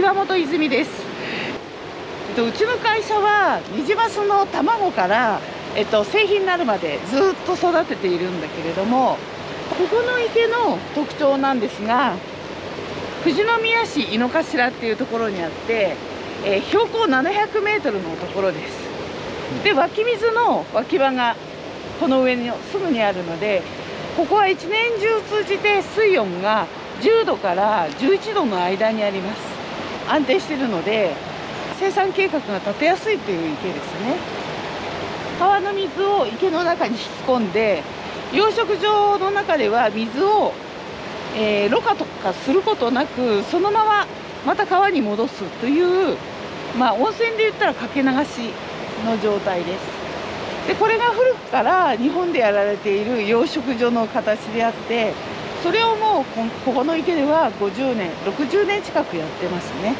岩本泉です、えっと、うちの会社はニジマスの卵から、えっと、製品になるまでずっと育てているんだけれどもここの池の特徴なんですが富士宮市井の頭っていうところにあって、えー標高700メートルのところです。で湧き水の湧き場がこの上にすぐにあるのでここは一年中通じて水温が10度から11度の間にあります。安定してるので生産計画が立てやすいという池ですね。川の水を池の中に引き込んで養殖場の中では水を、えーろ過とかすることなくそのまままた川に戻すという、まあ、温泉で言ったらかけ流しの状態です。でこれが古くから日本でやられている養殖所の形であってそれをもうここの池では50年60年近くやってますね。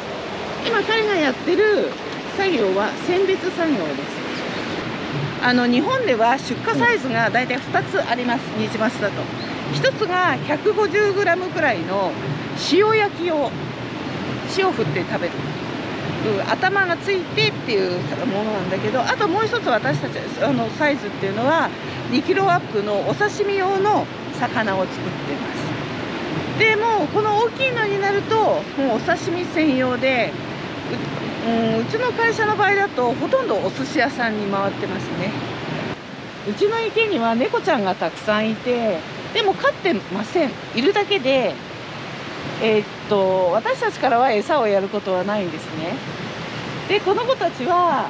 今彼がやってる作業は選別作業です。あの日本では出荷サイズが大体2つありますニジマスだと。1つが 150g くらいの塩焼きを塩振って食べる。頭がついてっていうものなんだけどあともう一つ私たちあのサイズっていうのは2キロアップのお刺身用の魚を作ってます。でもうこの大きいのになるともうお刺身専用でう,、うん、うちの会社の場合だとほとんどお寿司屋さんに回ってますね。うちの池には猫ちゃんがたくさんいてでも飼ってません。いるだけでえーっと私たちからは餌をやることはないんですね。でこの子たちは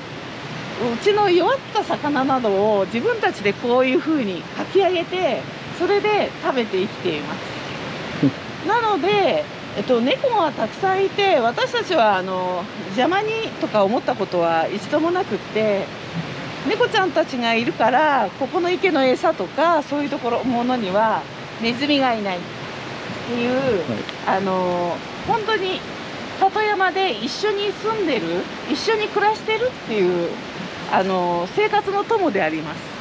うちの弱った魚などを自分たちでこういうふうにかき上げてそれで食べて生きています。なので、えっと、猫がたくさんいて私たちはあの邪魔にとか思ったことは一度もなくって猫ちゃんたちがいるからここの池の餌とかそういうところものにはネズミがいないっていう、あの本当に里山で一緒に住んでる一緒に暮らしてるっていうあの生活の友であります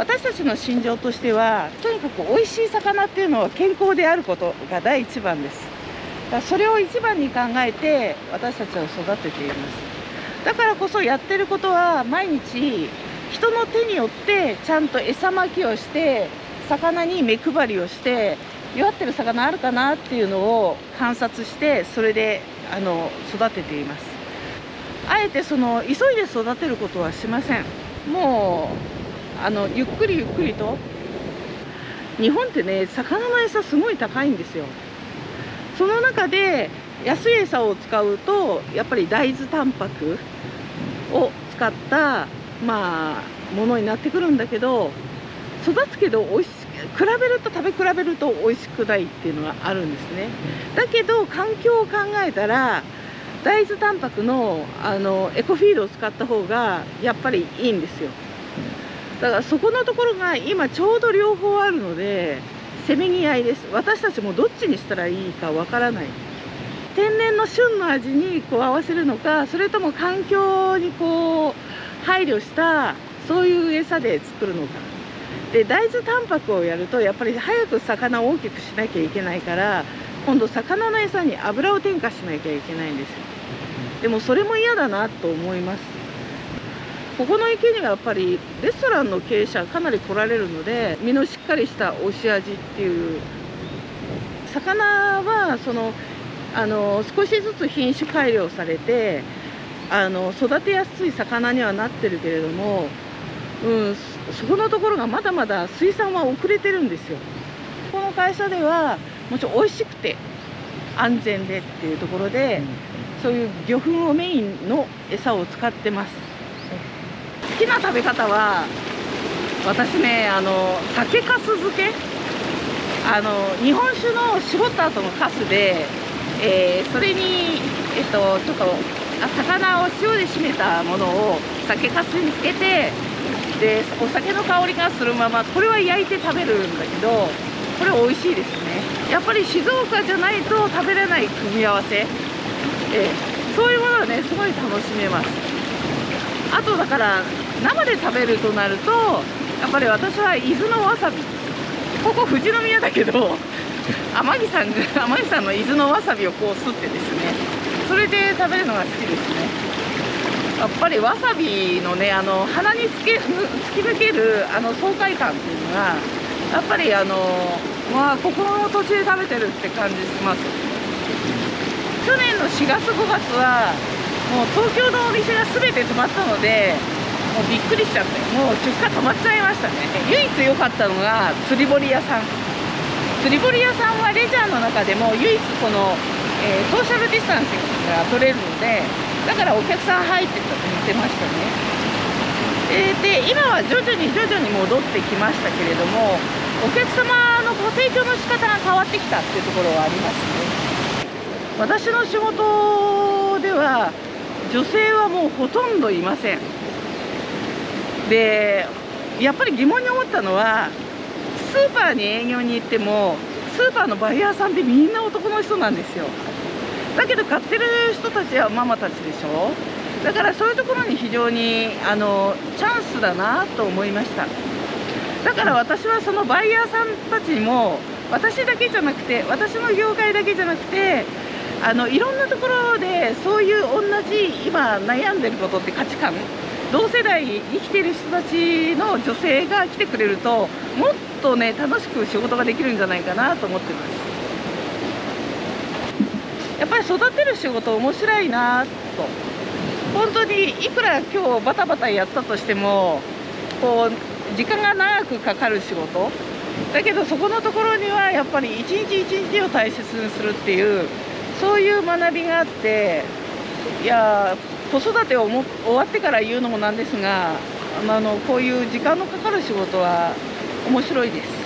私たちの心情としてはとにかく美味しい魚っていうのは健康であることが第一番です。だからそれを一番に考えて私たちは育てています。だからこそやってることは毎日人の手によってちゃんと餌まきをして魚に目配りをして弱ってる魚あるかなっていうのを観察してそれであの育てています。あえてその急いで育てることはしません。もうあのゆっくりゆっくりと。日本ってね魚の餌すごい高いんですよ。その中で安い餌を使うとやっぱり大豆タンパクを使ったまあものになってくるんだけど育つけど美味し比べると食べ比べると美味しくないっていうのがあるんですね。だけど環境を考えたら大豆タンパクのあのエコフィードを使った方がやっぱりいいんですよ。だからそこのところが今ちょうど両方あるのでせめぎ合いです。私たちもどっちにしたらいいかわからない。天然の旬の味にこう合わせるのかそれとも環境にこう配慮したそういう餌で作るのか。で大豆タンパクをやるとやっぱり早く魚を大きくしなきゃいけないから今度魚の餌に油を添加しなきゃいけないんですよ。でもそれも嫌だなと思います。ここの池にはやっぱりレストランの経営者かなり来られるので身のしっかりしたおし味っていう。魚はそのあの少しずつ品種改良されてあの育てやすい魚にはなってるけれども、うん、そこのところがまだまだ水産は遅れてるんですよ。この会社ではもちろん美味しくて安全でっていうところで、そういう魚粉をメインの餌を使ってます。好きな食べ方は私ねあの酒粕漬け？あの日本酒の絞った後の粕で、えーそれにえっとちょっと魚を塩で締めたものを酒粕につけてでお酒の香りがするままこれは焼いて食べるんだけどこれ美味しいですね。やっぱり静岡じゃないと食べれない組み合わせ、えーそういうものはねすごい楽しめます。あとだから生で食べるとなるとやっぱり私は伊豆のわさび。ここ富士宮だけど 天城さん天城さんの伊豆のわさびをこうすってですね。それで食べるのが好きですね。やっぱりわさびのねあの鼻につけ突き抜けるあの爽快感っていうのがやっぱりあのまあ心の土地で食べてるって感じします。去年の4月5月はもう東京のお店が全て止まったのでもうびっくりしちゃって。もう出荷止まっちゃいましたね。唯一良かったのが釣り堀屋さん。釣り堀屋さんはレジャーの中でも唯一その、えー、ソーシャルディスタンスが取れるのでだからお客さん入ってたと言ってましたね。えー、で今は徐々に徐々に戻ってきましたけれどもお客様のご提供の仕方が変わってきたっていうところはありますね。私の仕事では女性はもうほとんどいません。でやっぱり疑問に思ったのはスーパーに営業に行ってもスーパーのバイヤーさんってみんな男の人なんですよ。だけど買ってる人たちはママたちでしょ。だからそういうところに非常にあのチャンスだなと思いました。だから私はそのバイヤーさんたちにも私だけじゃなくて私の業界だけじゃなくてあのいろんなところでそういう同じ今悩んでることって価値観同世代生きてる人たちの女性が来てくれるともっとね楽しく仕事ができるんじゃないかなと思ってます。やっぱり育てる仕事面白いなと。本当にいくら今日バタバタやったとしてもこう時間が長くかかる仕事。だけどそこのところにはやっぱり一日一日を大切にするっていうそういう学びがあっていや子育てをも終わってから言うのもなんですがあのこういう時間のかかる仕事は面白いです。